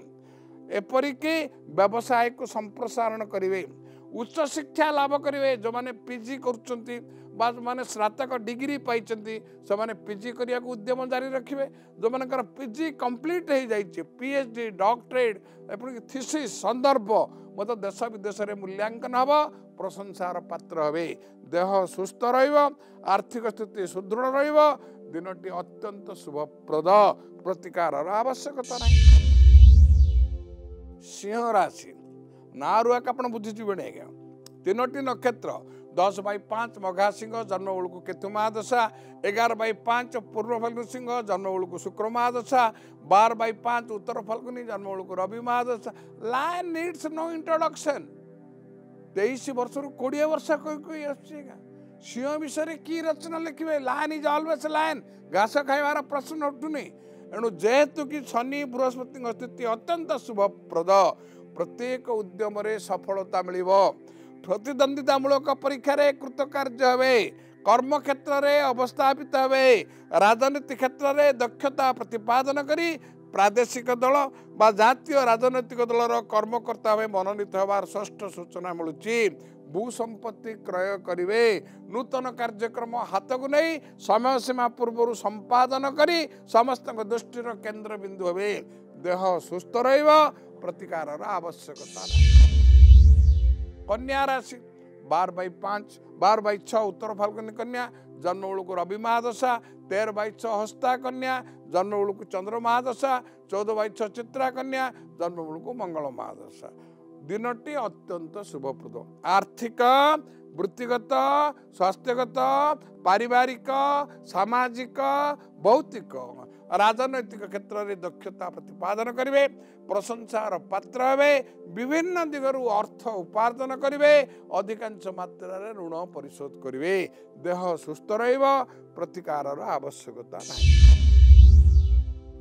ଏପରିକି ବ୍ୟବସାୟକୁ ସମ୍ପ୍ରସାରଣ କରିବେ ଉଚ୍ଚ ଶିକ୍ଷା ଲାଭ କରିବେ ଯେଉଁମାନେ ପିଜି କରୁଛନ୍ତି ବା ଯେଉଁମାନେ ସ୍ନାତକ ଡିଗ୍ରୀ ପାଇଛନ୍ତି ସେମାନେ ପିଜି କରିବାକୁ ଉଦ୍ୟମ ଜାରି ରଖିବେ ଯେଉଁମାନଙ୍କର ପିଜି କମ୍ପ୍ଲିଟ୍ ହେଇଯାଇଛି ପି ଏଚ୍ ଡି ଡକ୍ଟରେଟ୍ ଏପରିକି ଥିସିସ୍ ସନ୍ଦର୍ଭ ମଧ୍ୟ ଦେଶ ବିଦେଶରେ ମୂଲ୍ୟାଙ୍କନ ହେବ ପ୍ରଶଂସାର ପାତ୍ର ହେବେ ଦେହ ସୁସ୍ଥ ରହିବ ଆର୍ଥିକ ସ୍ଥିତି ସୁଦୃଢ଼ ରହିବ ଦିନଟି ଅତ୍ୟନ୍ତ ଶୁଭପ୍ରଦ ପ୍ରତିକାରର ଆବଶ୍ୟକତା ନାହିଁ। ସିଂହ ରାଶି ନାଁରୁ ଏକ ଆପଣ ବୁଝିଯିବେଣି ଆଜ୍ଞା ତିନୋଟି ନକ୍ଷତ୍ର ଦଶ ବାଇ ପାଞ୍ଚ ମଘା ସିଂହ ଜନ୍ମ ବେଳକୁ କେତୁ ମହାଦଶା ଏଗାର ବାଇ ପାଞ୍ଚ ପୂର୍ବ ଫାଲ୍ଗୁନି ସିଂହ ଜନ୍ମ ବେଳକୁ ଶୁକ୍ର ମହାଦଶା ବାର ବାଇ ପାଞ୍ଚ ଉତ୍ତର ଫାଲ୍ଗୁନି ଜନ୍ମ ବେଳକୁ ରବି ମହାଦଶା ଲାଇନ୍ ନିଡ୍ସ ନୋ ଇଣ୍ଟ୍ରୋଡକ୍ସନ୍ ତେଇଶ ବର୍ଷରୁ କୋଡ଼ିଏ ବର୍ଷ କହି କହି ଆସୁଛି ଆଜ୍ଞା ସିଂହ ବିଷୟରେ କି ରଚନା ଲେଖିବେ ଲାଇନ୍ ଇଜ୍ ଅଲୱେଜ୍ ଲାଇନ୍ ଘାସ ଖାଇବାର ପ୍ରଶ୍ନ ଉଠୁନି ଏଣୁ ଯେହେତୁ କି ଶନି ବୃହସ୍ପତିଙ୍କ ସ୍ଥିତି ଅତ୍ୟନ୍ତ ଶୁଭପ୍ରଦ ପ୍ରତ୍ୟେକ ଉଦ୍ୟମରେ ସଫଳତା ମିଳିବ ପ୍ରତିଦ୍ୱନ୍ଦିତାମୂଳକ ପରୀକ୍ଷାରେ କୃତକାର୍ଯ୍ୟ ହେବେ କର୍ମକ୍ଷେତ୍ରରେ ଅବସ୍ଥାପିତ ହେବେ ରାଜନୀତି କ୍ଷେତ୍ରରେ ଦକ୍ଷତା ପ୍ରତିପାଦନ କରି ପ୍ରାଦେଶିକ ଦଳ ବା ଜାତୀୟ ରାଜନୈତିକ ଦଳର କର୍ମକର୍ତ୍ତା ଭାବେ ମନୋନୀତ ହେବାର ଷଷ୍ଠ ସୂଚନା ମିଳୁଛି ଭୂ ସମ୍ପତ୍ତି କ୍ରୟ କରିବେ ନୂତନ କାର୍ଯ୍ୟକ୍ରମ ହାତକୁ ନେଇ ସମୟସୀମା ପୂର୍ବରୁ ସମ୍ପାଦନ କରି ସମସ୍ତଙ୍କ ଦୃଷ୍ଟିର କେନ୍ଦ୍ରବିନ୍ଦୁ ହେବେ ଦେହ ସୁସ୍ଥ ରହିବ ପ୍ରତିକାରର ଆବଶ୍ୟକତା କନ୍ୟା ରାଶି ବାର ବାଇ ପାଞ୍ଚ ବାର ବାଇ ଛଅ ଉତ୍ତର ଫାଲ୍ଗୁନି କନ୍ୟା ଜନ୍ମ ବେଳକୁ ରବି ମହାଦଶା ତେର ବାଇ ଛଅ ହସ୍ତା କନ୍ୟା ଜନ୍ମ ବେଳକୁ ଚନ୍ଦ୍ର ମହାଦଶା ଚଉଦ ବାଇ ଛଅ ଚିତ୍ରା କନ୍ୟା ଜନ୍ମ ବେଳକୁ ମଙ୍ଗଳ ମହାଦଶା ଦିନଟି ଅତ୍ୟନ୍ତ ଶୁଭପ୍ରଦ ଆର୍ଥିକ ବୃତ୍ତିଗତ ସ୍ୱାସ୍ଥ୍ୟଗତ ପାରିବାରିକ ସାମାଜିକ ଭୌତିକ ରାଜନୈତିକ କ୍ଷେତ୍ରରେ ଦକ୍ଷତା ପ୍ରତିପାଦନ କରିବେ ପ୍ରଶଂସାର ପାତ୍ର ହେବେ ବିଭିନ୍ନ ଦିଗରୁ ଅର୍ଥ ଉପାର୍ଜନ କରିବେ ଅଧିକାଂଶ ମାତ୍ରାରେ ଋଣ ପରିଶୋଧ କରିବେ ଦେହ ସୁସ୍ଥ ରହିବ ପ୍ରତିକାରର ଆବଶ୍ୟକତା ନାହିଁ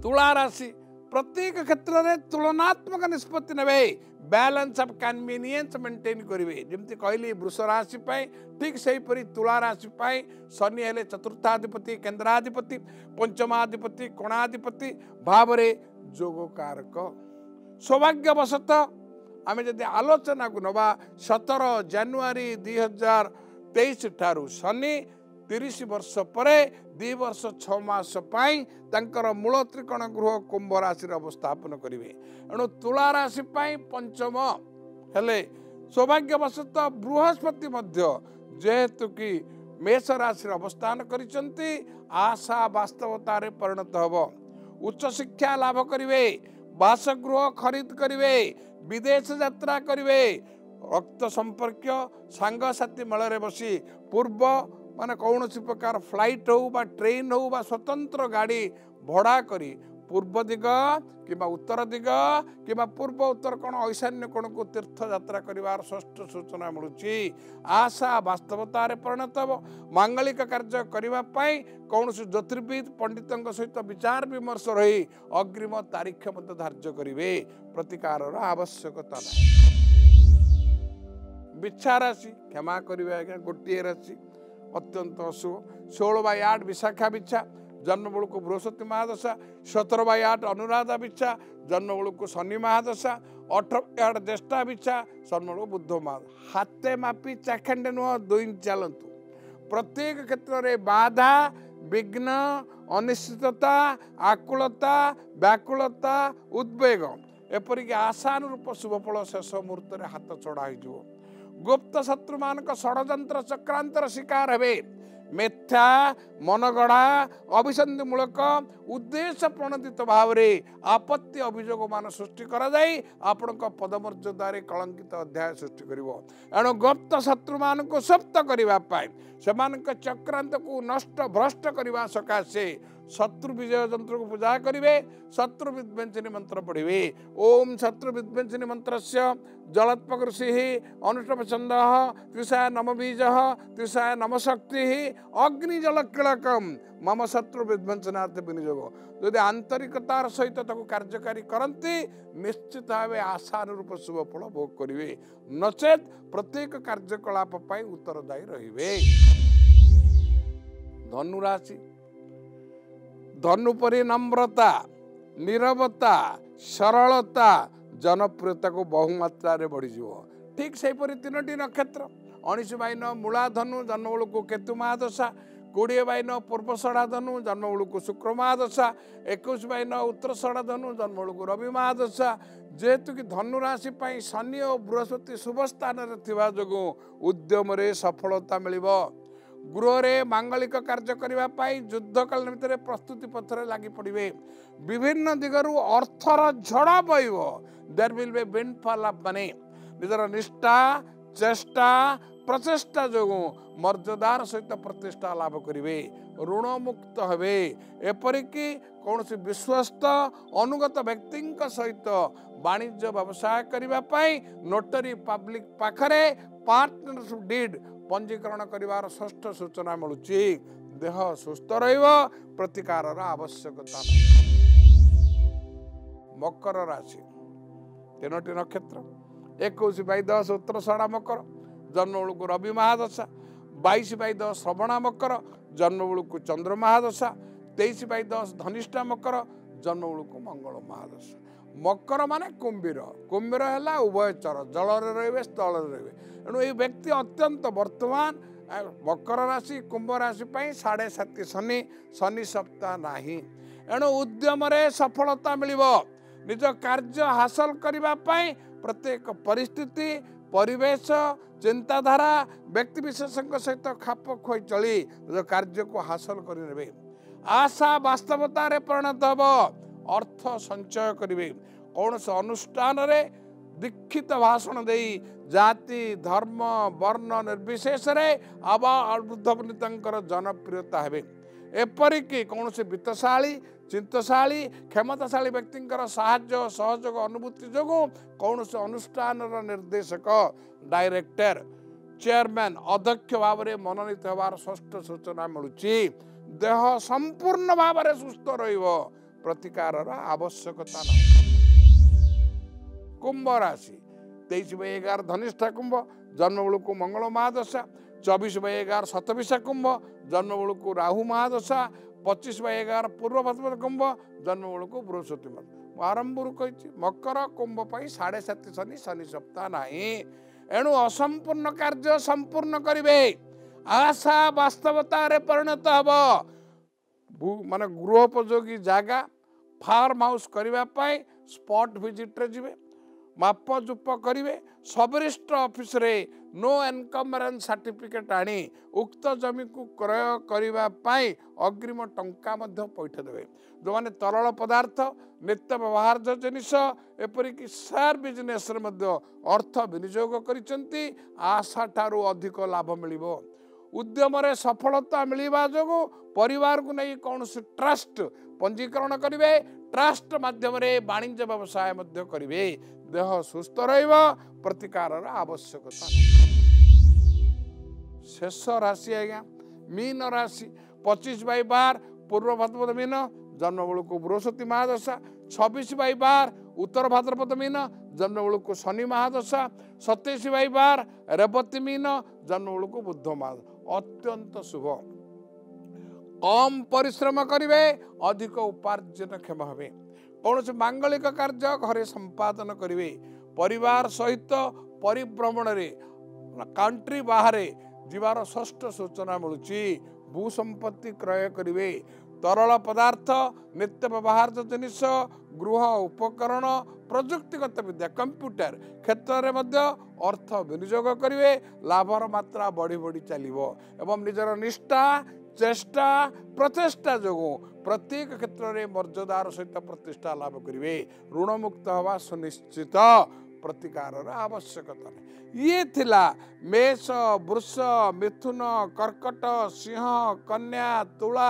ତୁଳା ରାଶି प्रत्येक क्षेत्रले तुलनात्मक निष्पत्ति नबे ब्यालान्स अफ कन्भिनयन्स मेन्टेन गरे जम् कि वृष राशिपा ठिक सहीपरि तुलाराशिपाई शनि हेले चतुर्थापति केन्द्राधिपति पंचमाधिपति पञ्चमाधिपति कणाधिपति भावी जोगारक सौभाग्यवशत आउँदै आलोचनाको ना सतर जानुवरी दुई हजार तेइस शनि शनिस वर्ष पर ଦୁଇ ବର୍ଷ ଛଅ ମାସ ପାଇଁ ତାଙ୍କର ମୂଳ ତ୍ରିକୋଣ ଗୃହ କୁମ୍ଭ ରାଶିରେ ଅବସ୍ଥାପନ କରିବେ। ଏଣୁ ତୁଳା ରାଶି ପାଇଁ ପଞ୍ଚମ ହେଲେ ସୌଭାଗ୍ୟବଶତଃ ବୃହସ୍ପତି ମଧ୍ୟ ଯେହେତୁ କି ମେଷ ରାଶିରେ ଅବସ୍ଥାନ କରିଛନ୍ତି ଆଶା ବାସ୍ତବତାରେ ପରିଣତ ହେବ। ଉଚ୍ଚଶିକ୍ଷା ଲାଭ କରିବେ ବାସଗୃହ ଖରିଦ କରିବେ ବିଦେଶ ଯାତ୍ରା କରିବେ ରକ୍ତ ସମ୍ପର୍କୀୟ ସାଙ୍ଗସାଥି ମେଳରେ ବସି ପୂର୍ବ ମାନେ କୌଣସି ପ୍ରକାର ଫ୍ଲାଇଟ୍ ହେଉ ବା ଟ୍ରେନ୍ ହେଉ ବା ସ୍ୱତନ୍ତ୍ର ଗାଡ଼ି ଭଡ଼ା କରି ପୂର୍ବ ଦିଗ କିମ୍ବା ଉତ୍ତର ଦିଗ କିମ୍ବା ପୂର୍ବ ଉତ୍ତର କୋଣ ଐଶାନ୍ୟ କୋଣକୁ ତୀର୍ଥଯାତ୍ରା କରିବାର ଷଷ୍ଠ ସୂଚନା ମିଳୁଛି। ଆଶା ବାସ୍ତବତାରେ ପରିଣତ ହେବ। ମାଙ୍ଗଳିକ କାର୍ଯ୍ୟ କରିବା ପାଇଁ କୌଣସି ଜ୍ୟୋତିର୍ବିଦ ପଣ୍ଡିତଙ୍କ ସହିତ ବିଚାର ବିମର୍ଶ ରହି ଅଗ୍ରିମ ତାରିଖ ମଧ୍ୟ ଧାର୍ଯ୍ୟ କରିବେ। ପ୍ରତିକାରର ଆବଶ୍ୟକତା ନାହିଁ। ବିଛା ରାଶି କ୍ଷମା କରିବେ ଆଜ୍ଞା ଗୋଟିଏ ରାଶି। ଅତ୍ୟନ୍ତ ଅଶୁଭ ଷୋହଳ ବାଇ ଆଠ ବିଶାଖା ବିଛା ଜନ୍ମ ବେଳକୁ ବୃହସ୍ପତି ମହାଦଶା ସତର ବାଇ ଆଠ ଅନୁରାଧା ବିଛା ଜନ୍ମ ବେଳକୁ ଶନି ମହାଦଶା ଅଠର ଆଠ ଜ୍ୟେଷ୍ଠା ବିଛା ଜନ୍ମ ବେଳକୁ ବୁଦ୍ଧ ମହାଦଶା। ହାତେ ମାପି ଚାଖେଣ୍ଡେ ନୁହଁ ଦୁଇ ଚାଲନ୍ତୁ। ପ୍ରତ୍ୟେକ କ୍ଷେତ୍ରରେ ବାଧା ବିଘ୍ନ ଅନିଶ୍ଚିତତା ଆକୁଳତା ବ୍ୟାକୁଳତା ଉଦ୍ବେଗ ଏପରିକି ଆଶାନୁରୂପ ଶୁଭଫଳ ଶେଷ ମୁହୂର୍ତ୍ତରେ ହାତ ଚଢ଼ା ହୋଇଯିବ। ଗୁପ୍ତ ଶତ୍ରୁମାନଙ୍କ ଷଡ଼ଯନ୍ତ୍ର ଚକ୍ରାନ୍ତର ଶିକାର ହେବେ। ମିଥ୍ୟା ମନଗଢ଼ା ଅଭିସନ୍ଧିମୂଳକ ଉଦ୍ଦେଶ୍ୟ ପ୍ରଣୋଦିତ ଭାବରେ ଆପତ୍ତି ଅଭିଯୋଗ ମାନ ସୃଷ୍ଟି କରାଯାଇ ଆପଣଙ୍କ ପଦମର୍ଯ୍ୟାଦାରେ କଳଙ୍କିତ ଅଧ୍ୟାୟ ସୃଷ୍ଟି କରିବ। ଏଣୁ ଗୁପ୍ତ ଶତ୍ରୁମାନଙ୍କୁ ସୁପ୍ତ କରିବା ପାଇଁ ସେମାନଙ୍କ ଚକ୍ରାନ୍ତକୁ ନଷ୍ଟ ଭ୍ରଷ୍ଟ କରିବା ସକାଶେ ଶତ୍ରୁ ବିଜୟ ଯନ୍ତ୍ରକୁ ପୂଜା କରିବେ ଶତ୍ରୁ ବିଧ୍ୱଂସିନୀ ମନ୍ତ୍ର ପଢ଼ିବେ ଓମ୍ ଶତ୍ରୁ ବିଧ୍ୱଂସିନୀ ମନ୍ତ୍ରସ୍ୟ ଜଳତ୍ପକ ଋଷି ଅନୁଷ୍ଠପ ଛନ୍ଦ ତ୍ରିଷାୟ ନମ ବୀଜ ତ୍ରିଷାୟ ନମ ଶକ୍ତି ଅଗ୍ନି ଜଳ କିଳକମ୍ ମମ ଶତ୍ରୁ ବିଧ୍ୱଂସନାର୍ଥ ବିନିଯୋଗ ଯଦି ଆନ୍ତରିକତାର ସହିତ ତାକୁ କାର୍ଯ୍ୟକାରୀ କରନ୍ତି ନିଶ୍ଚିତ ଭାବେ ଆଶାନୁରୂପ ଶୁଭ ଫଳ ଭୋଗ କରିବେ ନଚେତ୍ ପ୍ରତ୍ୟେକ କାର୍ଯ୍ୟକଳାପ ପାଇଁ ଉତ୍ତରଦାୟୀ ରହିବେ ଧନୁରାଶି ଧନୁ ପରି ନମ୍ରତା ନିରବତା ସରଳତା ଜନପ୍ରିୟତାକୁ ବହୁମାତ୍ରାରେ ବଢ଼ିଯିବ। ଠିକ୍ ସେହିପରି ତିନୋଟି ନକ୍ଷତ୍ର। ଅଣିଷ ବାଇନ ମୂଳା ଧନୁ ଜନ୍ମବେଳକୁ କେତୁ ମହାଦଶା କୋଡ଼ିଏ ବାଇନ ପୂର୍ବଷଢ଼ା ଧନୁ ଜନ୍ମବେଳକୁ ଶୁକ୍ର ମହାଦଶା ଏକୋଇଶ ବାଇନ ଉତ୍ତରଷଢ଼ା ଧନୁ ଜନ୍ମବେଳକୁ ରବି ମହାଦଶା ଯେହେତୁ କି ଧନୁ ରାଶି ପାଇଁ ଶନି ଓ ବୃହସ୍ପତି ଶୁଭ ସ୍ଥାନରେ ଥିବା ଯୋଗୁଁ ଉଦ୍ୟମରେ ସଫଳତା ମିଳିବ। ଗୃହରେ ମାଙ୍ଗଳିକ କାର୍ଯ୍ୟ କରିବା ପାଇଁ ଯୁଦ୍ଧକାଳୀନ ଭିତରେ ପ୍ରସ୍ତୁତି ପଥରେ ଲାଗି ପଡ଼ିବେ। ବିଭିନ୍ନ ଦିଗରୁ ଅର୍ଥର ଝଡ଼ ବହିବ। There will be windfall of money ନିଜର ନିଷ୍ଠା ଚେଷ୍ଟା ପ୍ରଚେଷ୍ଟା ଯୋଗୁଁ ମର୍ଯ୍ୟାଦାର ସହିତ ପ୍ରତିଷ୍ଠା ଲାଭ କରିବେ ଋଣମୁକ୍ତ ହେବେ ଏପରିକି କୌଣସି ବିଶ୍ୱସ୍ତ ଅନୁଗତ ବ୍ୟକ୍ତିଙ୍କ ସହିତ ବାଣିଜ୍ୟ ବ୍ୟବସାୟ କରିବା ପାଇଁ ନୋଟରୀ ପବ୍ଲିକ ପାଖରେ ପାର୍ଟନରସିପ୍ ଡିଡ୍ ପଞ୍ଜୀକରଣ କରିବାର ଷଷ୍ଠ ସୂଚନା ମିଳୁଛି ଦେହ ସୁସ୍ଥ ରହିବ ପ୍ରତିକାରର ଆବଶ୍ୟକତା ମକର ରାଶି ତିନୋଟି ନକ୍ଷତ୍ର ଏକୋଇଶ ବାଇ ଦଶ ଉତ୍ତର ଷଡ଼ା ମକର ଜନ୍ମ ବେଳକୁ ରବି ମହାଦଶା ବାଇଶ ବାଇ ଦଶ ଶ୍ରବଣା ମକର ଜନ୍ମ ବେଳକୁ ଚନ୍ଦ୍ର ମହାଦଶା ତେଇଶ ବାଇ ଦଶ ଧନିଷ୍ଠା ମକର ଜନ୍ମ ବେଳକୁ ମଙ୍ଗଳ ମହାଦଶା। ମକର ମାନେ କୁମ୍ଭୀର। କୁମ୍ଭୀର ହେଲା ଉଭୟଚର ଜଳରେ ରହିବେ ସ୍ଥଳରେ ରହିବେ। ଏଣୁ ଏଇ ବ୍ୟକ୍ତି ଅତ୍ୟନ୍ତ ବର୍ତ୍ତମାନ ମକର ରାଶି କୁମ୍ଭ ରାଶି ପାଇଁ ସାଢ଼େ ସାତି ଶନି ଶନି ସପ୍ତାହ ନାହିଁ। ଏଣୁ ଉଦ୍ୟମରେ ସଫଳତା ମିଳିବ। ନିଜ କାର୍ଯ୍ୟ ହାସଲ କରିବା ପାଇଁ ପ୍ରତ୍ୟେକ ପରିସ୍ଥିତି ପରିବେଶ ଚିନ୍ତାଧାରା ବ୍ୟକ୍ତିବିଶେଷଙ୍କ ସହିତ ଖାପ ଖୁଆଇ ଚଳି ନିଜ କାର୍ଯ୍ୟକୁ ହାସଲ କରିନେବେ। ଆଶା ବାସ୍ତବତାରେ ପରିଣତ ହେବ। ଅର୍ଥ ସଞ୍ଚୟ କରିବେ। କୌଣସି ଅନୁଷ୍ଠାନରେ ଦୀକ୍ଷିତ ଭାଷଣ ଦେଇ ଜାତି ଧର୍ମ ବର୍ଣ୍ଣ ନିର୍ବିଶେଷରେ ଆବା ବୃଦ୍ଧବନିତାଙ୍କର ଜନପ୍ରିୟତା ହେବେ। ଏପରିକି କୌଣସି ବିତ୍ତଶାଳୀ ଚିନ୍ତଶାଳୀ କ୍ଷମତାଶାଳୀ ବ୍ୟକ୍ତିଙ୍କର ସାହାଯ୍ୟ ସହଯୋଗ ଅନୁଭୂତି ଯୋଗୁଁ କୌଣସି ଅନୁଷ୍ଠାନର ନିର୍ଦ୍ଦେଶକ ଡାଇରେକ୍ଟର ଚେୟାରମ୍ୟାନ୍ ଅଧ୍ୟକ୍ଷ ଭାବରେ ମନୋନୀତ ହେବାର ଷଷ୍ଠ ସୂଚନା ମିଳୁଛି। ଦେହ ସମ୍ପୂର୍ଣ୍ଣ ଭାବରେ ସୁସ୍ଥ ରହିବ। ପ୍ରତିକାରର ଆବଶ୍ୟକତା ନାହିଁ କୁମ୍ଭ ରାଶି ତେଇଶ ବାଇ ଏଗାର ଧନିଷ୍ଠା କୁମ୍ଭ ଜନ୍ମବେଳକୁ ମଙ୍ଗଳ ମହାଦଶା ଚବିଶ ବାଇ ଏଗାର ଶତବିଶା କୁମ୍ଭ ଜନ୍ମବେଳକୁ ରାହୁ ମହାଦଶା ପଚିଶ ବାଇ ଏଗାର ପୂର୍ବ ଭାଦ୍ରପଦ କୁମ୍ଭ ଜନ୍ମବେଳକୁ ବୃହସ୍ପତି ମାସ ମୁଁ ଆରମ୍ଭରୁ କହିଛି ମକର କୁମ୍ଭ ପାଇଁ ସାଢ଼େ ସାତି ଶନି ଶନି ସପ୍ତାହ ନାହିଁ। ଏଣୁ ଅସମ୍ପୂର୍ଣ୍ଣ କାର୍ଯ୍ୟ ସମ୍ପୂର୍ଣ୍ଣ କରିବେ। ଆଶା ବାସ୍ତବତାରେ ପରିଣତ ହେବ। ମାନେ ଗୃହୋପଯୋଗୀ ଜାଗା ଫାର୍ମ ହାଉସ୍ କରିବା ପାଇଁ ସ୍ପଟ୍ ଭିଜିଟ୍ରେ ଯିବେ। ମାପଚୁପ କରିବେ। ସବରିଷ୍ଟ ଅଫିସରେ ନୋ ଏନକମରେନ୍ସ ସାର୍ଟିଫିକେଟ୍ ଆଣି ଉକ୍ତ ଜମିକୁ କ୍ରୟ କରିବା ପାଇଁ ଅଗ୍ରିମ ଟଙ୍କା ମଧ୍ୟ ପଇଠ ଦେବେ। ଯେଉଁମାନେ ତରଳ ପଦାର୍ଥ ନିତ୍ୟ ବ୍ୟବହାର୍ଯ୍ୟ ଜିନିଷ ଏପରିକି ସେୟାର ବିଜନେସ୍ରେ ମଧ୍ୟ ଅର୍ଥ ବିନିଯୋଗ କରିଛନ୍ତି ଆଶାଠାରୁ ଅଧିକ ଲାଭ ମିଳିବ। ଉଦ୍ୟମରେ ସଫଳତା ମିଳିବା ଯୋଗୁଁ ପରିବାରକୁ ନେଇ କୌଣସି ଟ୍ରଷ୍ଟ ପଞ୍ଜୀକରଣ କରିବେ ଟ୍ରଷ୍ଟ ମାଧ୍ୟମରେ ବାଣିଜ୍ୟ ବ୍ୟବସାୟ ମଧ୍ୟ କରିବେ। ଦେହ ସୁସ୍ଥ ରହିବ ପ୍ରତିକାରର ଆବଶ୍ୟକତା। ଶେଷ ରାଶି ଆଜ୍ଞା ମୀନ ରାଶି ପଚିଶ ବାଇ ବାର ପୂର୍ବ ଭାଦ୍ରପଦ ମୀନ ଜନ୍ମବେଳକୁ ବୃହସ୍ପତି ମହାଦଶା ଛବିଶ ବାଇ ବାର ଉତ୍ତର ଭାଦ୍ରପଦ ମୀନ ଜନ୍ମବେଳକୁ ଶନି ମହାଦଶା ସତେଇଶ ବାଇ ବାର ରେବତୀ ମୀନ ଜନ୍ମବେଳକୁ ବୁଦ୍ଧ ମହାଦଶା। ଅତ୍ୟନ୍ତ ଶୁଭ। କମ୍ ପରିଶ୍ରମ କରିବେ ଅଧିକ ଉପାର୍ଜନକ୍ଷମ ହେବେ। କୌଣସି ମାଙ୍ଗଳିକ କାର୍ଯ୍ୟ ଘରେ ସମ୍ପାଦନ କରିବେ। ପରିବାର ସହିତ ପରିଭ୍ରମଣରେ କଣ୍ଟ୍ରି ବାହାରେ ଯିବାର ଷଷ୍ଠ ସୂଚନା ମିଳୁଛି। ଭୂ ସମ୍ପତ୍ତି କ୍ରୟ କରିବେ। ତରଳ ପଦାର୍ଥ ନିତ୍ୟ ବ୍ୟବହାର୍ଯ୍ୟ ଜିନିଷ ଗୃହ ଉପକରଣ ପ୍ରଯୁକ୍ତିଗତ ବିଦ୍ୟା କମ୍ପ୍ୟୁଟର କ୍ଷେତ୍ରରେ ମଧ୍ୟ ଅର୍ଥ ବିନିଯୋଗ କରିବେ। ଲାଭର ମାତ୍ରା ବଢ଼ି ବଢ଼ି ଚାଲିବ ଏବଂ ନିଜର ନିଷ୍ଠା ଚେଷ୍ଟା ପ୍ରଚେଷ୍ଟା ଯୋଗୁଁ ପ୍ରତ୍ୟେକ କ୍ଷେତ୍ରରେ ମର୍ଯ୍ୟାଦାର ସହିତ ପ୍ରତିଷ୍ଠା ଲାଭ କରିବେ ଋଣମୁକ୍ତ ହେବା ସୁନିଶ୍ଚିତ ପ୍ରତିକାରର ଆବଶ୍ୟକତା ନାହିଁ ଇଏ ଥିଲା ମେଷ ବୃଷ ମିଥୁନ କର୍କଟ ସିଂହ କନ୍ୟା ତୁଳା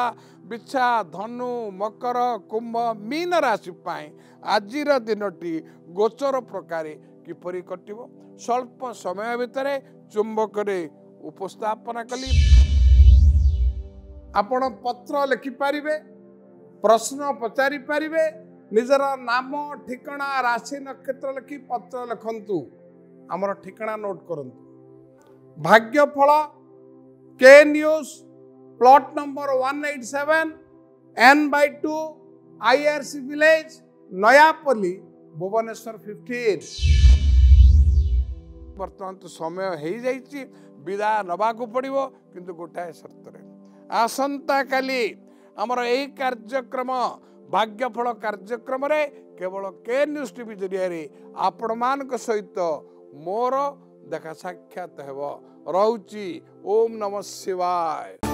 ବିଛା ଧନୁ ମକର କୁମ୍ଭ ମୀନ ରାଶି ପାଇଁ ଆଜିର ଦିନଟି ଗୋଚର ପ୍ରକାରେ କିପରି କଟିବ ସ୍ୱଳ୍ପ ସମୟ ଭିତରେ ଚୁମ୍ବକରେ ଉପସ୍ଥାପନା କଲି ଆପଣ ପତ୍ର ଲେଖିପାରିବେ ପ୍ରଶ୍ନ ପଚାରି ପାରିବେ ନିଜର ନାମ ଠିକଣା ରାଶି ନକ୍ଷତ୍ର ଲେଖି ପତ୍ର ଲେଖନ୍ତୁ। ଆମର ଠିକଣା ନୋଟ୍ କରନ୍ତୁ। ଭାଗ୍ୟଫଳ K news plot number one eight seven N by two IRC village Nayapalli Bhubaneswar fifteen ବର୍ତ୍ତମାନ ତ ସମୟ ହେଇଯାଇଛି ବିଦାୟ ନେବାକୁ ପଡ଼ିବ କିନ୍ତୁ ଗୋଟାଏ ସର୍ତ୍ତରେ। ଆସନ୍ତାକାଲି ଆମର ଏହି କାର୍ଯ୍ୟକ୍ରମ ଭାଗ୍ୟଫଳ କାର୍ଯ୍ୟକ୍ରମରେ କେବଳ କେ ନ୍ୟୁଜ୍ ଟିଭି ଜରିଆରେ ଆପଣମାନଙ୍କ ସହିତ ମୋର ଦେଖା ସାକ୍ଷାତ ହେବ ରହୁଛି ଓମ୍ ନମ ଶିବାୟ